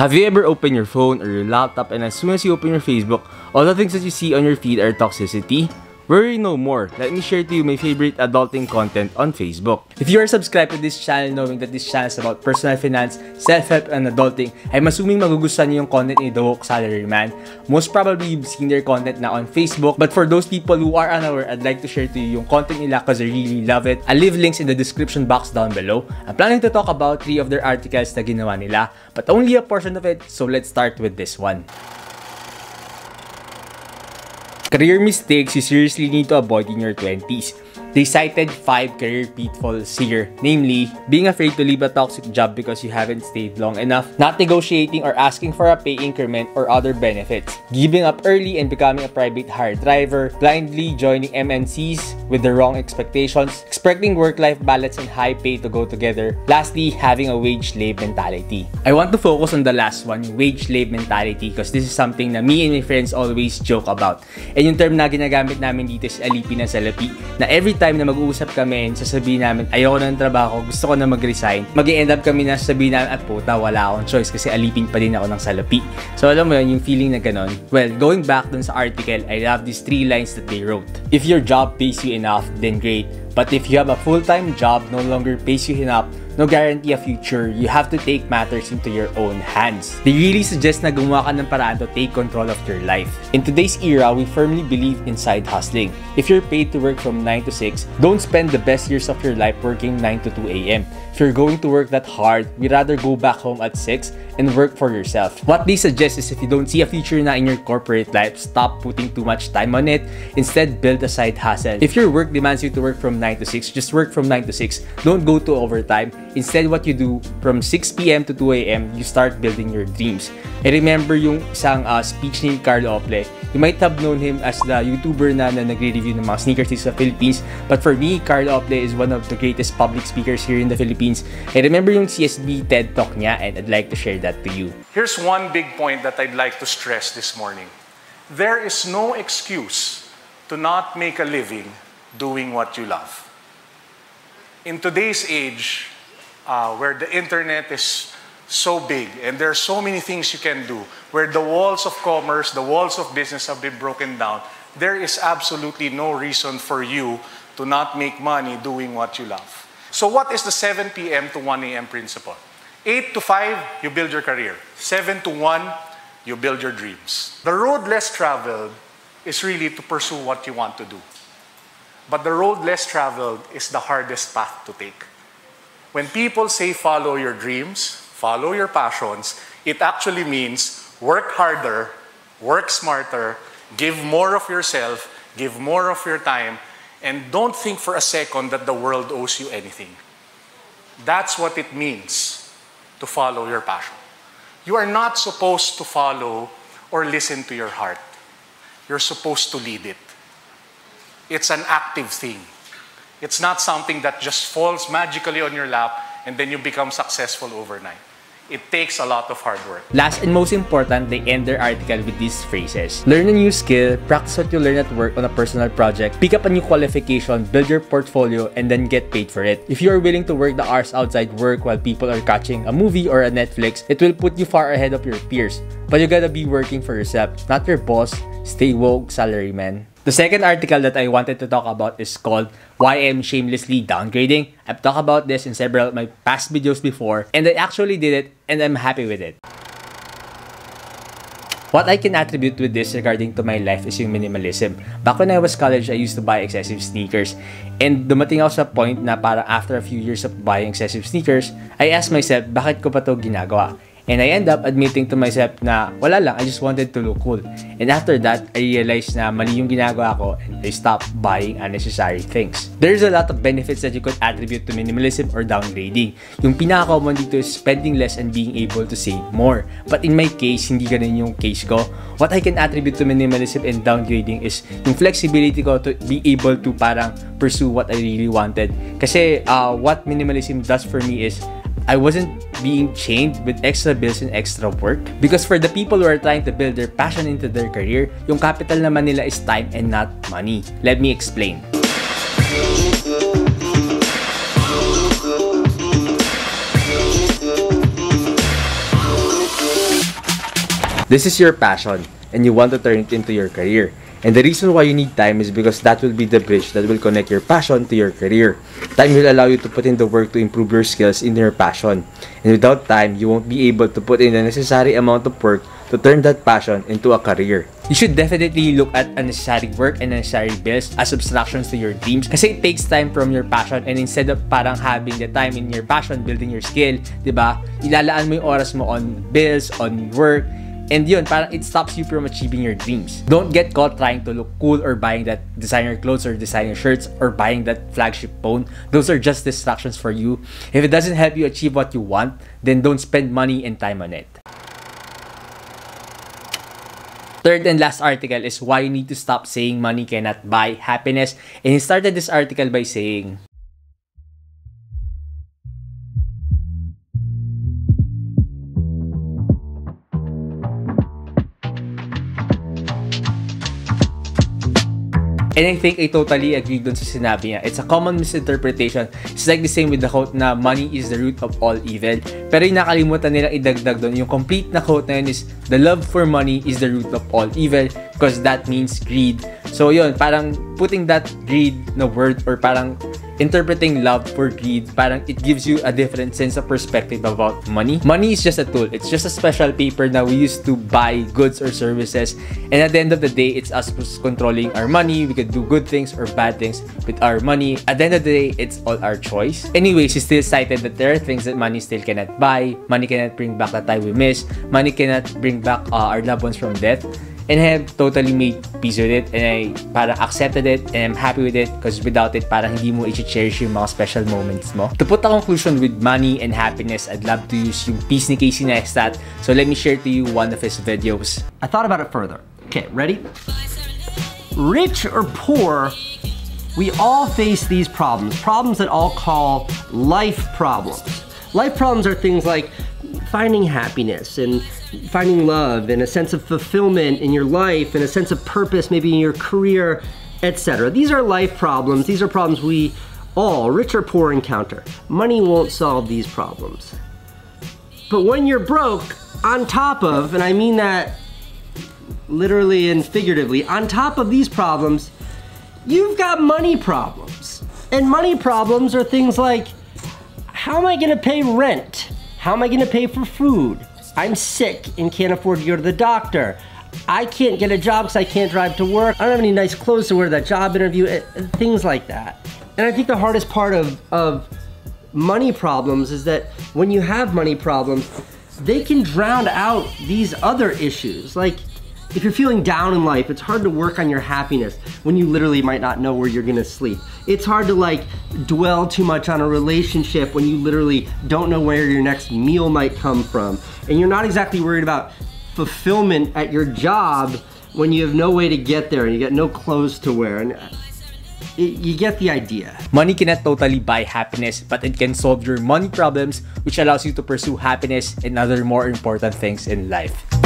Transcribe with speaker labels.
Speaker 1: Have you ever opened your phone or your laptop and as soon as you open your Facebook, all the things that you see on your feed are toxicity? Worry no more. Let me share to you my favorite adulting content on Facebook. If you are subscribed to this channel knowing that this channel is about personal finance, self-help, and adulting, I'm assuming magugustuhan niyo yung content ni The Woke Salaryman. Most probably you've seen their content na on Facebook, but for those people who are unaware, I'd like to share to you yung content nila because I really love it. I'll leave links in the description box down below. I'm planning to talk about three of their articles na ginawa nila, but only a portion of it, so let's start with this one. Career mistakes you seriously need to avoid in your 20s. They cited five career pitfalls here, namely, being afraid to leave a toxic job because you haven't stayed long enough, not negotiating or asking for a pay increment or other benefits, giving up early and becoming a private hire driver, blindly joining MNCs with the wrong expectations, expecting work-life balance and high pay to go together, lastly, having a wage slave mentality. I want to focus on the last one, wage slave mentality, because this is something na me and my friends always joke about. And yung term na ginagamit namin dito is alipin na salapi, na every time na mag-uusap kami sasabihin namin, ayoko na ng trabaho, gusto ko na mag-resign, mag end up kami na sasabihin namin, at puta, wala akong choice kasi alipin pa din ako ng salapi. So alam mo yun, yung feeling na ganon. Well, going back dun sa article, I love these three lines that they wrote. If your job pays you enough, then great. But if you have a full-time job no longer pays you enough, no guarantee a future, you have to take matters into your own hands. They really suggest na gumawa ka ng paraan to take control of your life. In today's era, we firmly believe in side hustling. If you're paid to work from 9 to 6, don't spend the best years of your life working 9 to 2 a.m. If you're going to work that hard, we rather go back home at 6 and work for yourself. What they suggest is if you don't see a future na in your corporate life, stop putting too much time on it. Instead, build a side hustle. If your work demands you to work from 9 to 6, just work from 9 to 6. Don't go to overtime. Instead, what you do, from 6 p.m. to 2 a.m., you start building your dreams. I remember yung isang uh, speech ni Carlo Ople. You might have known him as the YouTuber na, na nagre-review ng mga sneakers sa Philippines. But for me, Carlo Ople is one of the greatest public speakers here in the Philippines. I remember yung CSB TED Talk niya and I'd like to share that to you.
Speaker 2: Here's one big point that I'd like to stress this morning. There is no excuse to not make a living doing what you love. In today's age, uh, where the internet is so big and there are so many things you can do, where the walls of commerce, the walls of business have been broken down, there is absolutely no reason for you to not make money doing what you love. So, what is the 7 p.m. to 1 a.m. principle? 8 to 5, you build your career. 7 to 1, you build your dreams. The road less traveled is really to pursue what you want to do. But the road less traveled is the hardest path to take. When people say follow your dreams, follow your passions, it actually means work harder, work smarter, give more of yourself, give more of your time, and don't think for a second that the world owes you anything. That's what it means to follow your passion. You are not supposed to follow or listen to your heart. You're supposed to lead it. It's an active thing. It's not something that just falls magically on your lap and then you become successful overnight. It takes a lot of hard work.
Speaker 1: Last and most important, they end their article with these phrases. Learn a new skill, practice what you learn at work on a personal project, pick up a new qualification, build your portfolio, and then get paid for it. If you are willing to work the hours outside work while people are catching a movie or a Netflix, it will put you far ahead of your peers. But you gotta be working for yourself, not your boss. Stay woke, salaryman. The second article that I wanted to talk about is called Why I'm Shamelessly Downgrading. I've talked about this in several of my past videos before and I actually did it and I'm happy with it. What I can attribute with this regarding to my life is yung minimalism. Back when I was college, I used to buy excessive sneakers. And dumating ako sa point na parang after a few years of buying excessive sneakers, I asked myself, bakit ko pa to ginagawa? And I end up admitting to myself na wala lang, I just wanted to look cool. And after that, I realized na mali yung ginagawa ko and I stopped buying unnecessary things. There's a lot of benefits that you could attribute to minimalism or downgrading. Yung pinaka-common dito is spending less and being able to save more. But in my case, hindi ganun yung case ko. What I can attribute to minimalism and downgrading is yung flexibility ko to be able to parang pursue what I really wanted. Kasi uh, what minimalism does for me is I wasn't being chained with extra bills and extra work. Because for the people who are trying to build their passion into their career, yung capital naman nila is time and not money. Let me explain. This is your passion and you want to turn it into your career. And the reason why you need time is because that will be the bridge that will connect your passion to your career. Time will allow you to put in the work to improve your skills in your passion. And without time, you won't be able to put in the necessary amount of work to turn that passion into a career. You should definitely look at unnecessary work and unnecessary bills as obstructions to your dreams kasi it takes time from your passion and instead of parang having the time in your passion, building your skill, di ba? Ilalaan mo yung oras mo on bills, on work, And yun, parang it stops you from achieving your dreams. Don't get caught trying to look cool or buying that designer clothes or designer shirts or buying that flagship phone. Those are just distractions for you. If it doesn't help you achieve what you want, then don't spend money and time on it. Third and last article is why you need to stop saying money cannot buy happiness. And he started this article by saying, And I think I totally agree dun sa sinabi niya. It's a common misinterpretation. It's like the same with the quote na money is the root of all evil. Pero yung nakalimutan nilang idagdag doon, yung complete na quote na yun is, the love for money is the root of all evil because that means greed. So yun, parang putting that greed na word or parang interpreting love for greed, parang it gives you a different sense of perspective about money. Money is just a tool. It's just a special paper that we use to buy goods or services. And at the end of the day, it's us controlling our money. We could do good things or bad things with our money. At the end of the day, it's all our choice. Anyway, she still cited that there are things that money still cannot buy. Money cannot bring back the time we miss. Money cannot bring back uh, our loved ones from death. And I have totally made peace with it and I parang accepted it and I'm happy with it because without it parang hindi mo i-cherish yung mga special moments mo. To put a conclusion with money and happiness, I'd love to use yung piece ni Casey Neistat. So let me share to you one of his videos.
Speaker 3: I thought about it further. Okay, ready? Rich or poor, we all face these problems. Problems that all call life problems. Life problems are things like finding happiness and finding love and a sense of fulfillment in your life and a sense of purpose maybe in your career, etc. These are life problems. These are problems we all, rich or poor, encounter. Money won't solve these problems. But when you're broke, on top of, and I mean that literally and figuratively, on top of these problems, you've got money problems. And money problems are things like, how am I gonna pay rent? How am I gonna pay for food? I'm sick and can't afford to go to the doctor. I can't get a job because I can't drive to work. I don't have any nice clothes to wear to that job interview, eh, things like that. And I think the hardest part of, of money problems is that when you have money problems, they can drown out these other issues. Like if you're feeling down in life, it's hard to work on your happiness when you literally might not know where you're gonna sleep. It's hard to like dwell too much on a relationship when you literally don't know where your next meal might come from. And you're not exactly worried about fulfillment at your job when you have no way to get there and you got no clothes to wear. And uh, you get the idea.
Speaker 1: Money cannot totally buy happiness, but it can solve your money problems, which allows you to pursue happiness and other more important things in life.